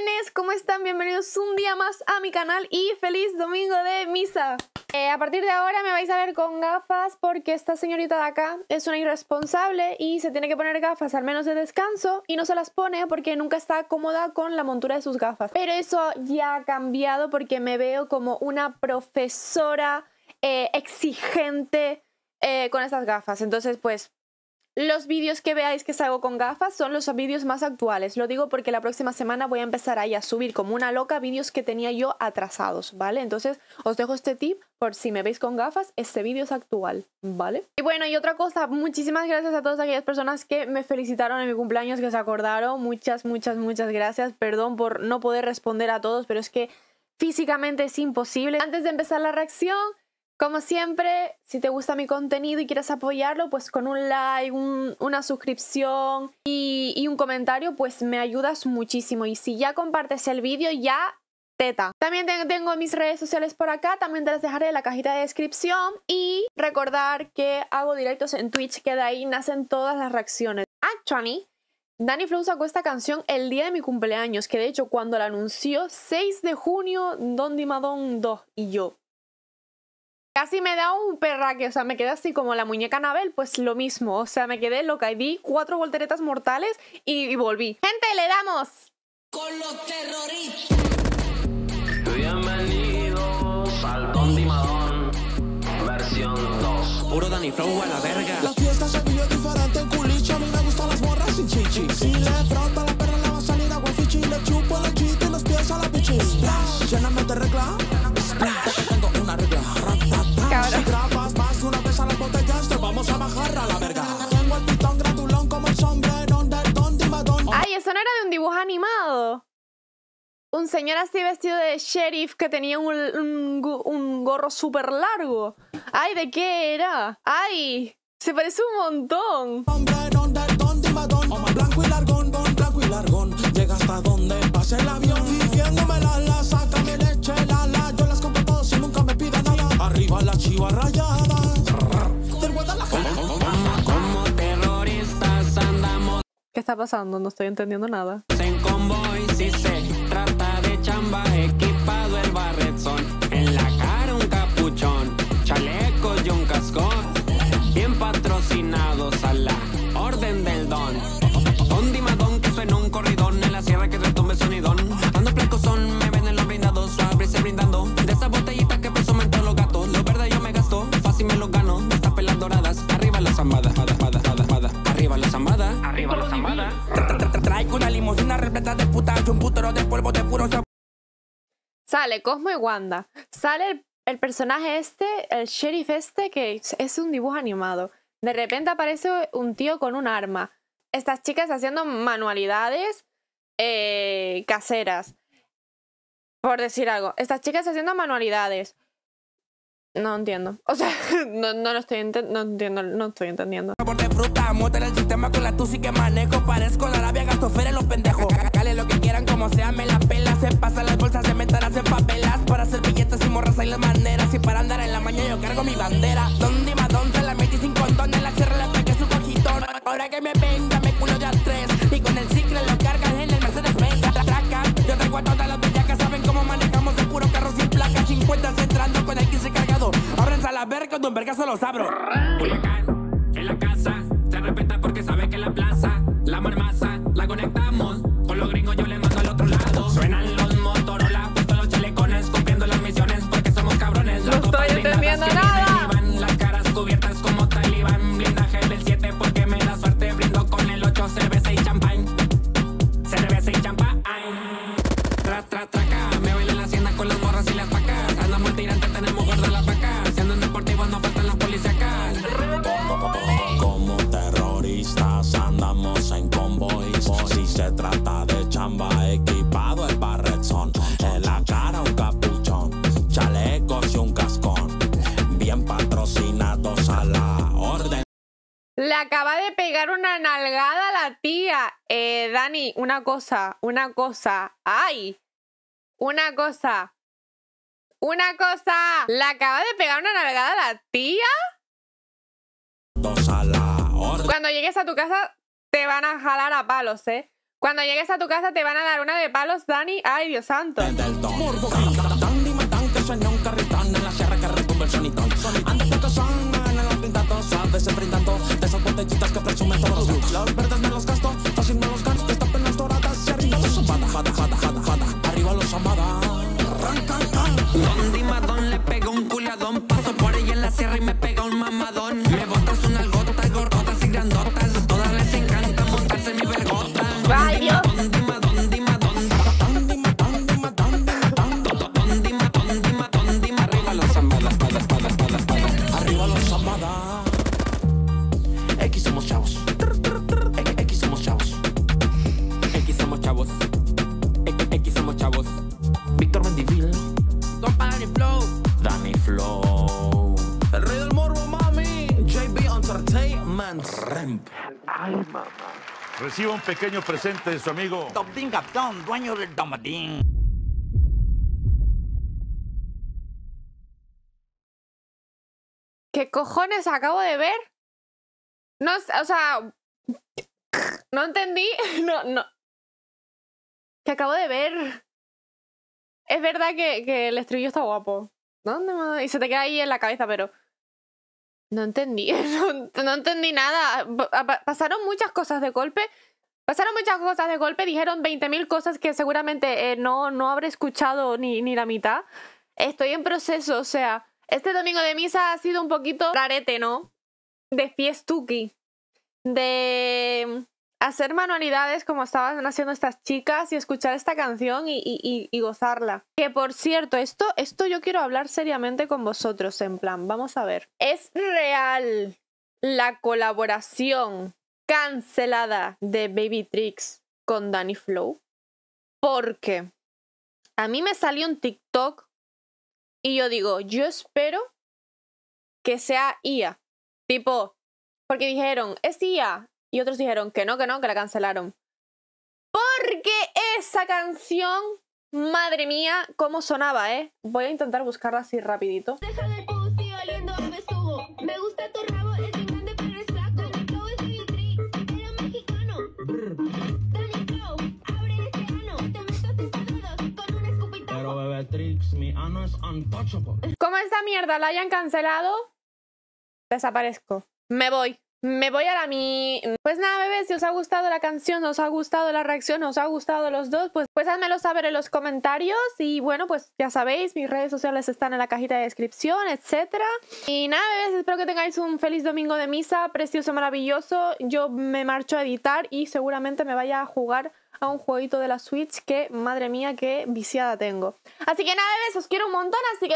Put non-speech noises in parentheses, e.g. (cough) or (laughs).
nenes, ¿cómo están? Bienvenidos un día más a mi canal y feliz domingo de misa. Eh, a partir de ahora me vais a ver con gafas porque esta señorita de acá es una irresponsable y se tiene que poner gafas al menos de descanso y no se las pone porque nunca está cómoda con la montura de sus gafas. Pero eso ya ha cambiado porque me veo como una profesora eh, exigente eh, con estas gafas. Entonces, pues los vídeos que veáis que salgo con gafas son los vídeos más actuales. Lo digo porque la próxima semana voy a empezar ahí a subir como una loca vídeos que tenía yo atrasados, ¿vale? Entonces os dejo este tip por si me veis con gafas, este vídeo es actual, ¿vale? Y bueno, y otra cosa, muchísimas gracias a todas aquellas personas que me felicitaron en mi cumpleaños, que se acordaron. Muchas, muchas, muchas gracias. Perdón por no poder responder a todos, pero es que físicamente es imposible. Antes de empezar la reacción... Como siempre, si te gusta mi contenido y quieres apoyarlo, pues con un like, una suscripción y, un comentario, pues me ayudas muchísimo. Y si ya compartes el vídeo, ya teta. También tengo mis redes sociales por acá, también te las dejaré en la cajita de descripción. Y recordar que hago directos en Twitch, que de ahí nacen todas las reacciones. Actually, Danny Flow sacó esta canción el día de mi cumpleaños, que de hecho cuando la anunció, 6 de junio, Don Dimadón 2, y yo, Casi me da un perraque, o sea, me quedé así como la muñeca Anabel, pues lo mismo, o sea, me quedé loca y di cuatro volteretas mortales y, volví. ¡Gente, le damos! Con los terroristas. Bienvenidos al Don Dimadón, versión 2. Puro Danny Flow a la verga. Las fiestas se vive diferente en culichi, a mí me gustan las morras sin chichi. Si le frota la perra le va a salir agua fichi, le chupo el chiste y los pies a la pichi. Splash, lléname de Un señor así vestido de sheriff que tenía un, gorro súper largo. Ay, ¿de qué era? Ay, se parece un montón. ¿Qué está pasando? No estoy entendiendo nada. En convoy, Sale Cosmo y Wanda. Sale el, personaje este, el sheriff este, que es un dibujo animado. De repente aparece un tío con un arma. Estas chicas haciendo manualidades eh, caseras. Por decir algo. Estas chicas haciendo manualidades. No entiendo. O sea, (laughs) no, no lo estoy no entiendo, no estoy entendiendo. de fruta, muéstrale el sistema con la tusi que manejo. Parezco la Arabia, gasto feria los pendejos. Cale lo que quieran, como sea, me la pela. Se pasan las bolsas, se metan en papelas. Para hacer billetes y morras hay las maneras. Y para andar en la mañana yo cargo mi bandera. Don en verga se los abro. Le acaba de pegar una nalgada a la tía. Eh, Dani, una cosa, una cosa. ¡Ay! Una cosa. Una cosa. ¿Le acaba de pegar una nalgada a la tía? Cuando llegues a tu casa te van a jalar a palos, ¿eh? Cuando llegues a tu casa te van a dar una de palos, Dani. Ay, Dios santo. Remp. Reciba un pequeño presente de su amigo. Topdín Capitán, dueño del Tomatín. ¿Qué cojones acabo de ver? No, o sea, no entendí. (laughs) No, no. Que acabo de ver. Es verdad que, que el estribillo está guapo. ¿Dónde me- Y se te queda ahí en la cabeza, pero. No entendí. (laughs) No, entendí nada. Pa- pa- Pasaron muchas cosas de golpe. Pasaron muchas cosas de golpe. Dijeron 20.000 cosas que seguramente eh, no, no habré escuchado ni, ni la mitad. Estoy en proceso, o sea. Este domingo de misa ha sido un poquito rarete, ¿no? De fiestuki. De hacer manualidades como estaban haciendo estas chicas y escuchar esta canción y, y- y- gozarla. Que por cierto, esto, esto yo quiero hablar seriamente con vosotros, en plan, vamos a ver. ¿Es real la colaboración cancelada de Baby Tricks con Danny Flow? Porque a mí me salió un TikTok y yo digo, yo espero que sea IA. Tipo, porque dijeron, es IA. Y otros dijeron que no, que no, que la cancelaron. Porque esa canción, madre mía, cómo sonaba, ¿eh? Voy a intentar buscarla así rapidito. Deja del pussy oliendo a besugo. Me gusta tu rabo, es bien grande pero es flaco. Mi flow es Baby Tricks, era mexicano. Danny Flow, abre ese ano. Te meto sin saludos con un escupitajo. Pero Bebetrix, mi ano es untouchable. Como esta mierda la hayan cancelado, desaparezco. Me voy. Me voy a la mi... Pues nada, bebés, si os ha gustado la canción, os ha gustado la reacción, os ha gustado los dos, pues, pues házmelo saber en los comentarios. Y bueno, pues ya sabéis, mis redes sociales están en la cajita de descripción, etcétera. Y nada, bebés, espero que tengáis un feliz domingo de misa, precioso, maravilloso. Yo me marcho a editar y seguramente me vaya a jugar a un jueguito de la Switch que, madre mía, qué viciada tengo. Así que nada, bebés, os quiero un montón, así que...